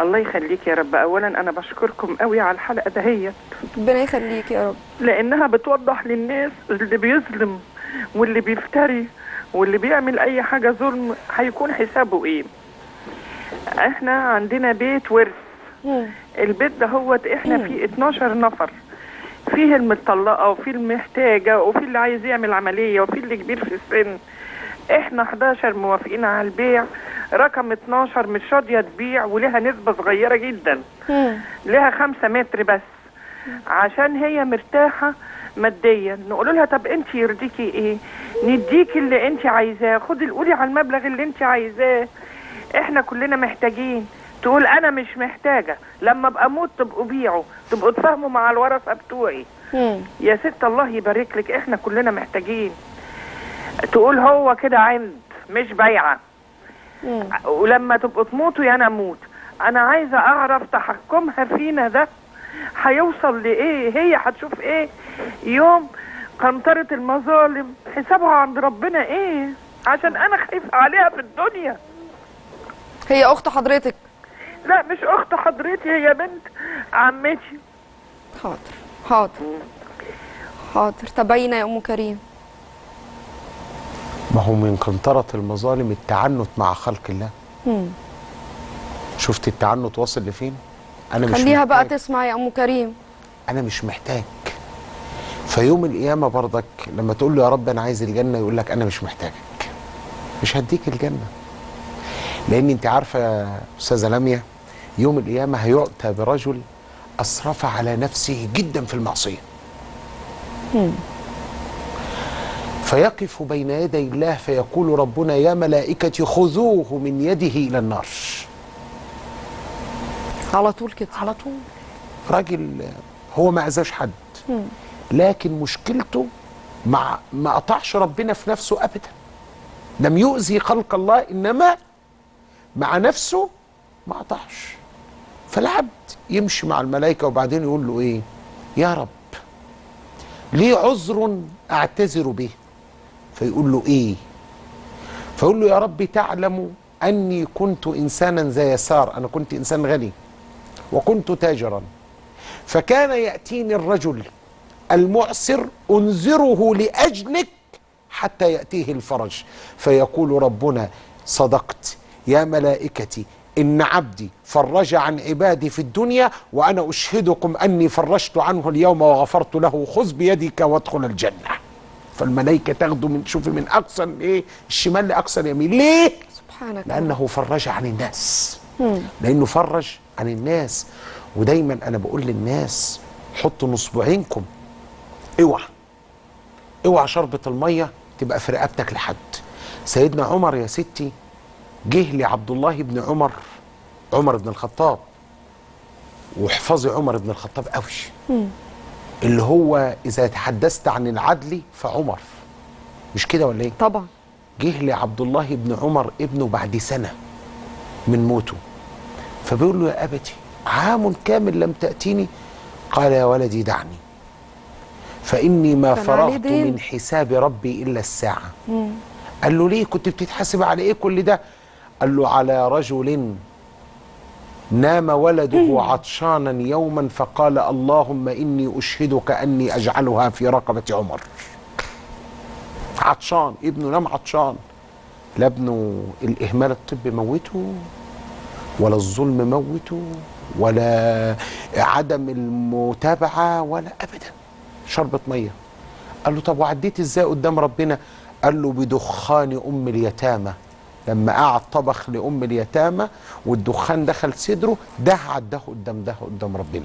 الله يخليك يا رب. اولا أنا بشكركم قوي على الحلقة دهيت ربنا يخليك يا رب. لأنها بتوضح للناس اللي بيظلم واللي بيفتري واللي بيعمل أي حاجة ظلم هيكون حسابه إيه. إحنا عندنا بيت ورث. البيت ده هو إحنا فيه 12 نفر. فيه المطلقه وفيه المحتاجة وفيه اللي عايز يعمل عملية وفيه اللي كبير في السن. إحنا 11 موافقين على البيع. رقم 12 مش راضية تبيع ولها نسبة صغيرة جدا. لها خمسة متر بس. عشان هي مرتاحة ماديا. نقول لها طب انت يرضيكي إيه؟ نديكي اللي انت عايزاه. خدي قولي على المبلغ اللي انت عايزاه. إحنا كلنا محتاجين. تقول أنا مش محتاجة. لما أبقى أموت تبقوا بيعوا. تبقوا تفهموا مع الورثة بتوعي. يا ست الله يبارك لك. إحنا كلنا محتاجين. تقول هو كده عند مش بيعه مم. ولما تبقوا تموتوا يا أنا أموت. أنا عايزة أعرف تحكمها فينا ده. هيوصل لإيه؟ هي هتشوف إيه؟ يوم قنطرة المظالم حسابها عند ربنا إيه؟ عشان أنا خايفة عليها في الدنيا. هي أخت حضرتك؟ لا مش أخت حضرتي هي بنت عمتي. حاضر حاضر. حاضر. تابعينا يا أم كريم؟ ما هو من قنطرة المظالم التعنت مع خلق الله. مم. شفت التعنت واصل لفين؟ أنا مش خليها بقى محتاج. تسمع يا أم كريم. أنا مش محتاج. فيوم القيامة برضك لما تقول له يا رب أنا عايز الجنة يقول لك أنا مش محتاجك. مش هديك الجنة. لأن أنت عارفة يا أستاذة لميا يوم القيامة هيؤتى برجل أسرف على نفسه جدا في المعصية. فيقف بين يدي الله فيقول ربنا يا ملائكتي خذوه من يده إلى النار. على طول كده. على طول. راجل هو ما أذاش حد. لكن مشكلته مع ما قطعش ربنا في نفسه ابدا. لم يؤذي خلق الله إنما مع نفسه ما قطعش فالعبد يمشي مع الملائكة وبعدين يقول له إيه؟ يا رب لي عذر أعتذر به؟ فيقول له إيه؟ فيقول له يا رب تعلم أني كنت إنسانا ذا يسار أنا كنت إنسان غني وكنت تاجرا. فكان يأتيني الرجل المعسر أنذره لأجلك حتى يأتيه الفرج. فيقول ربنا صدقت يا ملائكتي إن عبدي فرج عن عبادي في الدنيا وأنا أشهدكم أني فرجت عنه اليوم وغفرت له خذ بيدك وادخل الجنة. فالملائكة تاخده من شوفي من أقصى إيه؟ الشمال لأقصى اليمين. ليه؟ سبحانك. لأنه فرج عن الناس. لأنه فرج عن الناس. ودايما أنا بقول للناس حطوا نصب عينكم اوعى. اوعى شربة المية تبقى في رقبتك لحد. سيدنا عمر يا ستي جه لعبد الله بن عمر عمر بن الخطاب. واحفظي عمر بن الخطاب قوي اللي هو إذا تحدثت عن العدل فعمر. مش كده ولا إيه؟ طبعا. جه لعبد الله بن عمر ابنه بعد سنة من موته. فبيقول له يا أبتي عام كامل لم تأتيني؟ قال يا ولدي دعني. فإني ما فرغت. من حساب ربي إلا الساعة. قال له ليه كنت بتتحاسب على إيه كل ده؟ قال له على رجل نام ولده عطشانا يوما فقال اللهم إني أشهدك أني أجعلها في رقبة عمر. عطشان ابنه نام عطشان. لا ابنه الإهمال الطبي موته ولا الظلم موته ولا عدم المتابعة ولا أبدا. شربة مية. قال له طب وعديت إزاي قدام ربنا؟ قال له بدخان أم اليتامى. لما قعد طبخ لأم اليتامى والدخان دخل صدره ده عداه قدام ده قدام ربنا.